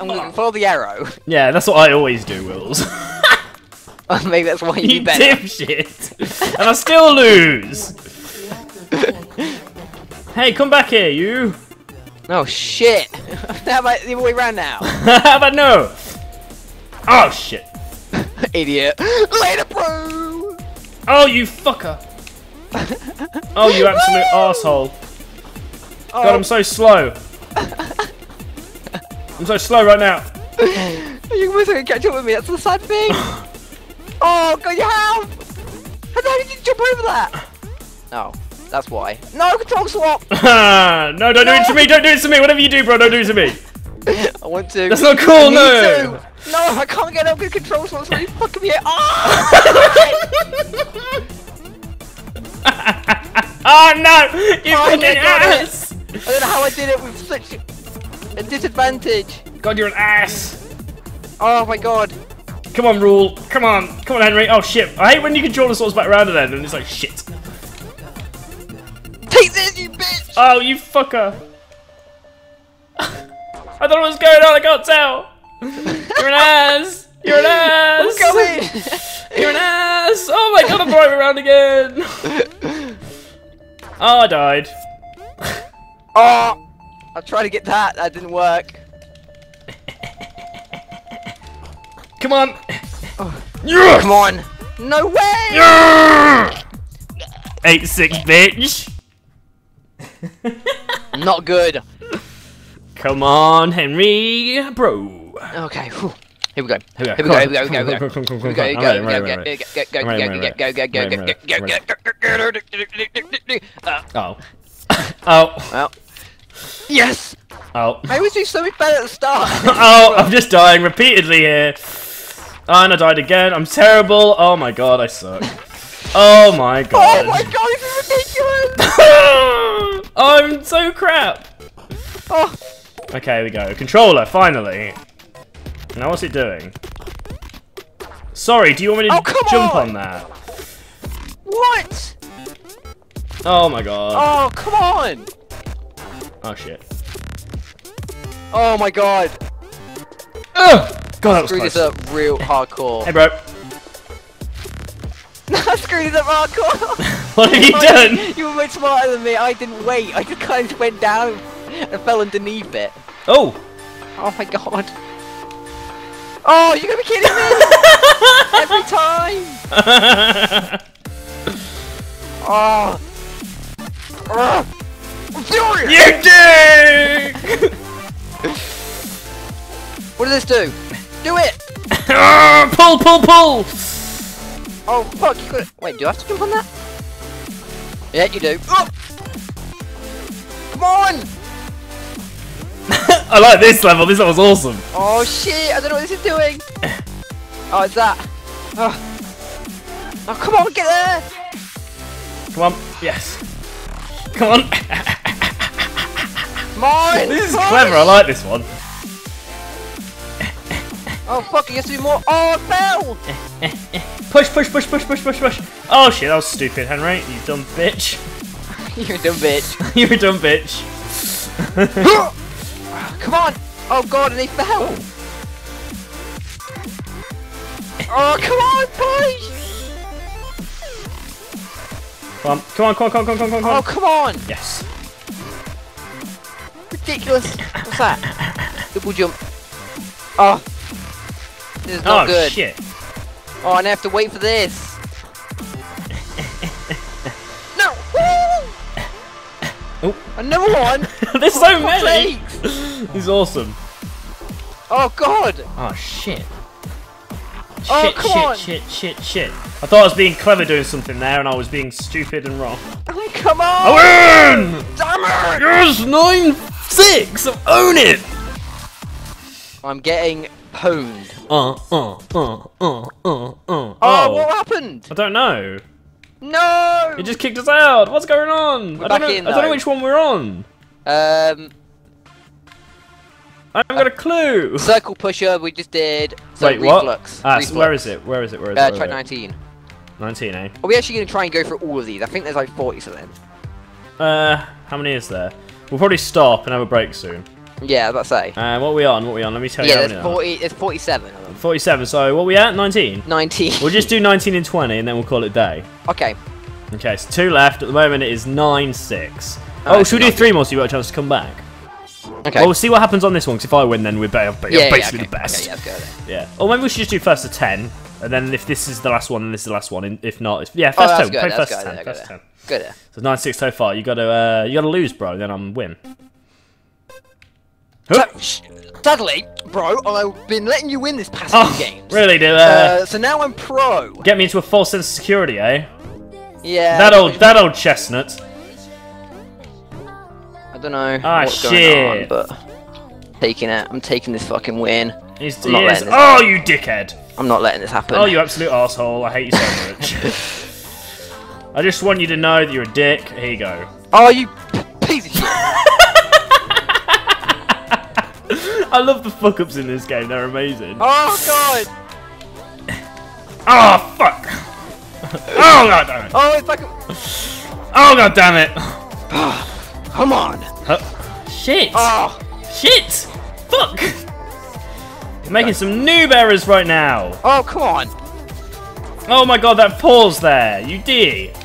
I'm gonna follow the arrow. Yeah, that's what I always do, Wills. Maybe that's why you you better. dipshit. and I still lose. hey, come back here, you. Oh shit! How about the other way around now? How about no? Oh shit. Idiot. Later, bro! Oh, you fucker. Oh, you absolute asshole. Oh, God, I'm so slow. I'm so slow right now. You almost gonna catch up with me, that's the sad thing! oh, God, you have! How the hell did you jump over that? No, that's why. No, control swap! no, don't do it to me. Don't do it to me. Whatever you do, bro, don't do it to me. I want to. That's not cool, no. to. No, I can't get up with control swap, so you fucking me. Oh! Oh no! You Oh, fucking ass! I don't know how I did it with such a disadvantage. God, you're an ass. Oh my god. Come on, rule. Come on. Come on, Henry. Oh shit. I hate when you control the swords back around then and it's like shit. Take this, you bitch! Oh, you fucker. I don't know what's going on. I can't tell. You're an ass. You're an ass. You're an ass. Oh my god, I'm driving around again. Oh, I died. oh! I tried to get that, that didn't work. Come on. Oh. Yeah. Come on! No way! Yeah. Eight six, bitch. Not good. Come on, Henry, bro. Okay, whew. here we go. Here we go. Here we go, here we go, here we go, here we go. Come on, come on, come on, Here we come go, on. here I'm we ready, go, I'm ready, go, I'm go, ready. go, Right, go, right, go, go, right, go, right, go, right, go, go, go, go, Uh, Oh. Oh. well. Yes! Oh. I always do so much better at the start. Oh, I'm just dying repeatedly here. Oh, and I died again. I'm terrible. Oh my god, I suck. Oh my oh god. Oh my god, this is ridiculous! Oh, I'm so crap. Oh, Okay, here we go. Controller, finally. Now what's it doing? Sorry, do you want me to Oh, jump on! on that? what? Oh my god. Oh, come on! Oh shit. Oh my god. Ugh! God, that was Screw close. this up real hardcore. Hey, bro. I screwed this up hardcore! What have you done? You were much smarter than me. I didn't wait. I just kind of went down and fell underneath it. Oh! Oh my god. Oh, you're gonna be kidding me! Every time! Oh! Ugh. Furious! you dick! What does this do? Do it! Ah, pull, pull, pull! Oh fuck, you got it. Wait, do I have to jump on that? Yeah, you do. Oh! Come on! I like this level. This level's awesome. Oh shit, I don't know what this is doing! Oh, it's that. Oh, oh come on, get there! Come on. Yes. Come on. On! this is clever. I like this one. Oh fuck, he has to do more. Oh, I fell! Push, push, push, push, push, push, push. Oh shit, that was stupid, Henry. You dumb bitch. You're a dumb bitch. You're a dumb bitch. Come on! Oh god, and he fell! Oh, oh come on, push! Come on, come on, come on, come on, come on, come on, Oh, on. come on! Yes. Ridiculous! What's that? Double jump. Oh. This is not oh good. shit. Oh, and I have to wait for this. no! Woo! Oh. Another one! There's so many. is awesome. Oh god! Oh shit. Oh, Shit, come shit, on. shit, shit, shit. I thought I was being clever doing something there and I was being stupid and wrong. Oh, come on! I win! Damn it! Yes, 9 6! Own it! I'm getting pwned. Uh, uh, uh, uh, uh, uh. Oh, Oh, what happened? I don't know. No! It just kicked us out. What's going on? We're I don't back know. in, I don't know which one we're on. Um, I haven't got a clue. circle pusher, we just did. So Wait, what? reflux. Ah, so where is it? Where is it? Where is Uh, it? track it? 19. 19, eh? Are we actually going to try and go through all of these? I think there's like 40 something. Uh, how many is there? We'll probably stop and have a break soon. Yeah, about say. Uh, what are we on? What are we on? Let me tell you Yeah, how there's many there are. 40. There's 47 47. So what are we at? 19. 19. We'll just do 19 and 20 and then we'll call it day. okay. Okay, so two left. At the moment it is 9 6. Oh, Alright, should we do three more so you got a chance to come back? Okay. Well, we'll see what happens on this one, because if I win, then we're ba- ba- yeah, yeah, basically okay. the best. Okay, yeah, let's go then. Yeah. Or maybe we should just do first to 10, and then if this is the last one, then this is the last one. If not, it's, yeah, Oh, first that's 10. good. Play first good. to 10. yeah, First to good. 10. Good. So 9 6 so far. You gotta, uh, you gotta lose, bro, then I'm win. Dudley, bro, I've been letting you win this past Oh, few games. really, do, uh, Uh, so now I'm pro. get me into a false sense of security, eh? Yeah. That old, that old chestnut. I don't know Ah, what's shit. going on, but taking it. I'm taking this fucking win. He's, he Oh, you dickhead. I'm not letting this happen. Oh, you absolute asshole. I hate you so much. I just want you to know that you're a dick. Here you go. Oh, you piece of. I love the fuck ups in this game. They're amazing. Oh god. Oh, fuck. Oh, god damn it. Oh, it's like. Oh, god damn it. Come on. Huh. Shit. Oh. Shit. Fuck. Making some noob errors right now. Oh, come on. Oh my god, that pause there. You did.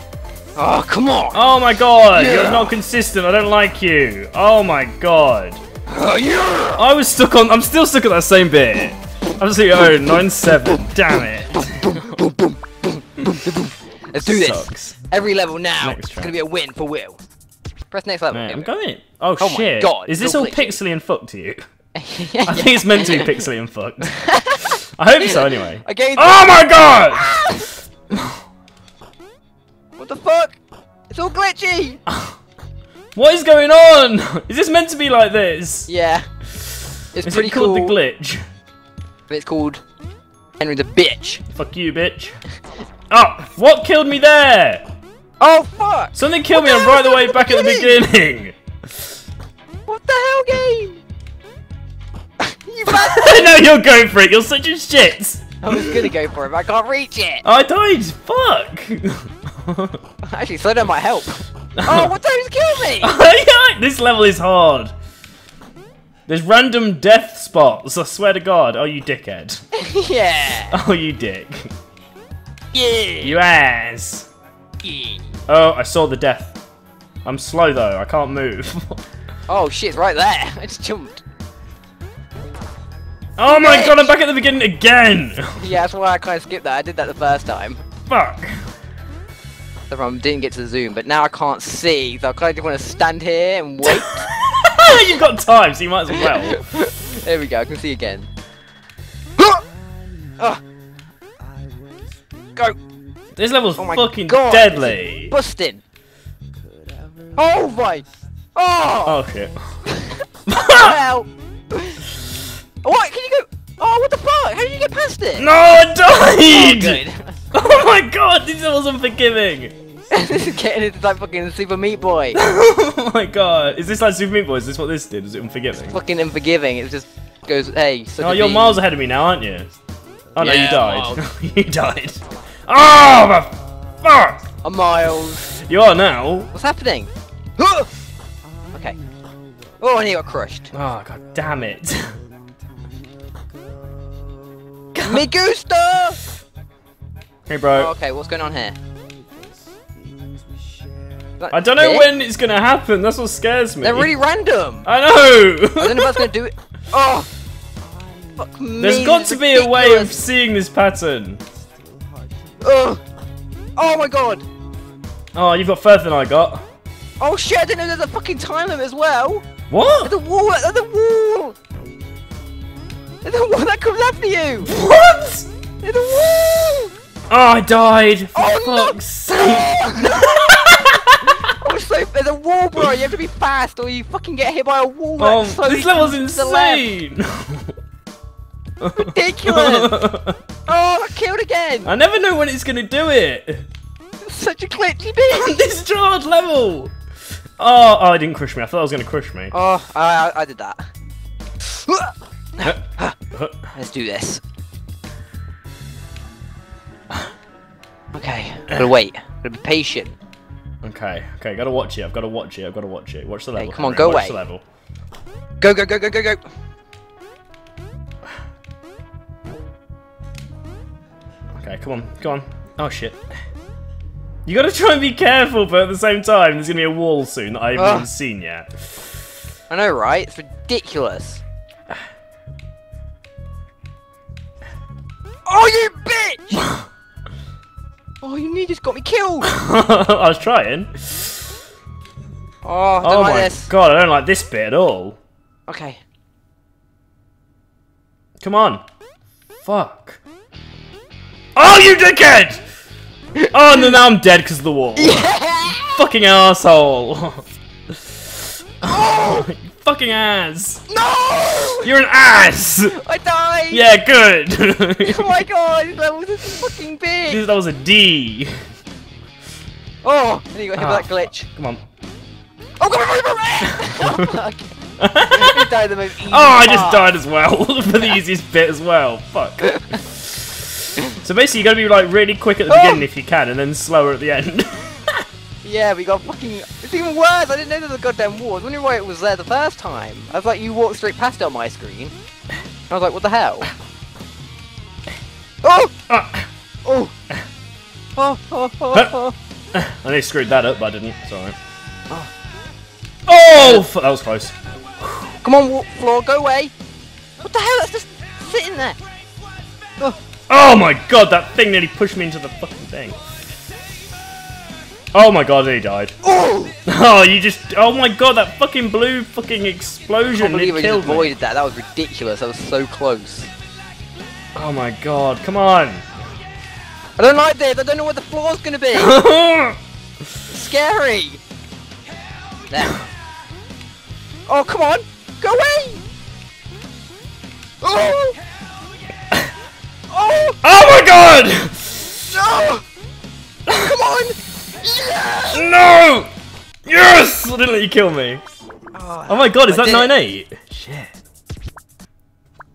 Oh, come on. Oh my god, Yeah. you're not consistent. I don't like you. Oh my god. Oh, yeah. I was stuck on. I'm still stuck at that same bit. Absolutely oh, 9 7. Damn it. Let's do this. Sucks. Every level now. Next it's track. gonna be a win for Will. Press next level. Right, I'm going. Oh, Oh shit. God, Is this all pixely and fucked to you? Yeah, I think it's meant to be pixely and fucked. I hope so anyway. Again. Oh my god! What the fuck? It's all glitchy. What is going on? Is this meant to be like this? Yeah. It's Is pretty it called cool. the glitch? It's called Henry the Bitch. Fuck you, bitch. Oh, what killed me there? Oh fuck! Something killed What me. I'm right the way back at the beginning. What the hell, game? no, you're going for it. You're such a shit. I was gonna go for it, but I can't reach it. I died. Fuck. Actually, down might help. Oh, what time's kill me? this level is hard. There's random death spots. I swear to God. Oh, you dickhead. yeah. Oh, you dick. Yeah. You ass. yeah. Oh, I saw the death. I'm slow though. I can't move. Oh shit, right there. I just jumped. Oh my God! I'm back at the beginning again. Yeah, that's why I kind of skipped that. I did that the first time. Fuck. The problem didn't get to the zoom, but now I can't see, so I kind of just want to stand here and wait. You've got time, so you might as well. there we go. I can see again. oh. Go. This level's Oh fucking God, deadly. Busting. Oh my. Oh. Oh shit. Hell. What? Can you go? Oh, what the fuck? How did you get past it? No, I Oh, died! good. Oh my god, this level's unforgiving! this is getting into like fucking Super Meat Boy. oh my god. Is this like Super Meat Boy? Is this what this did? Was it unforgiving? fucking unforgiving. It just goes, hey. suck Oh, you're bean. miles ahead of me now, aren't you? Oh no, you died. you died. Oh, the fuck! A miles. You are now. What's happening? okay. Oh, and he got crushed. Oh, god damn it. Me gusta! hey, bro. Oh, okay, what's going on here? I don't know Here? when it's gonna happen. That's what scares me. They're really random. I know. I don't know if that's gonna do it. Oh! Fuck me. There's got to be a way of seeing this pattern. Ugh. Oh my god! Oh, you've got further than I got. Oh shit, I didn't know there's a fucking time limit as well! What? There's a wall! There's a wall! There's a wall that comes after you! What? There's a wall! Oh, I died. For Oh, no. fuck's sake. Oh, so there's a wall, bro. You have to be fast, or you fucking get hit by a wall. Oh, slowly this level's comes to the left. insane. Ridiculous! Oh, I killed again. I never know when it's gonna do it. Such a glitchy bitch. this hard level. Oh, oh, it didn't crush me. I thought it was gonna crush me. Oh, I, I, I did that. Let's do this. Okay, gotta wait. Gotta be patient. Okay, okay, gotta watch it. I've gotta watch it. I've gotta watch it. Watch the level. come on, go watch away. the level. Go, go, go, go, go, go. Okay, come on, come on. Oh shit. You gotta try and be careful, but at the same time, there's gonna be a wall soon that I haven't Ugh. even seen yet. I know, right? It's ridiculous. Oh, you bitch! oh, you nearly just got me killed! I was trying. Oh, Oh like my this. god, I don't like this bit at all. Okay. Come on. Fuck. Oh, you dickhead! Oh, no, now I'm dead because of the wall. Fucking asshole. Oh, oh you fucking ass. No! You're an ass. I died! Yeah, good. Oh my god, this level is fucking big! that was a D. Oh, and you got hit Ah, with that glitch. Come on. Oh, come on, come on, okay. You died the Oh, I just died as well for the easiest bit as well. Fuck. So basically, you gotta be like really quick at the Oh! beginning if you can, and then slower at the end. Yeah, we got fucking. It's even worse. I didn't know there was a goddamn wall. I was wondering why it was there the first time. I was like, you walked straight past it on my screen. I was like, what the hell? Oh! Ah, Oh! Oh! Oh! Oh! oh. I nearly screwed that up, but I didn't. Sorry. Oh. Oh, that was close. Come on, walk floor, go away! What the hell? That's just sitting there. Oh! Oh my god, that thing nearly pushed me into the fucking thing. Oh my god, he died. Oh! Oh, you just. Oh my god, that fucking blue fucking I explosion can't believe I just killed me. avoided that. That was ridiculous. I was so close. Oh my god, come on. I don't like this. I don't know what the floor's gonna be. Scary. There. Oh, come on. Go away. Oh. Oh! Oh! my god! No! Come on! Yeah! No! Yes! I didn't let you kill me. Oh, oh my god, is I that did 9-8? Shit.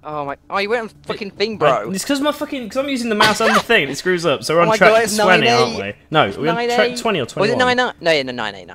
Oh my! Oh, you went on fucking thing, bro. It's because my fucking. Because I'm using the mouse and the thing, it screws up. So we're Oh on my track God, 20, 9-8. aren't we? No, we're on track 9-8. 20 or 21. Was it nine nine? No, yeah, no, nine eight nine.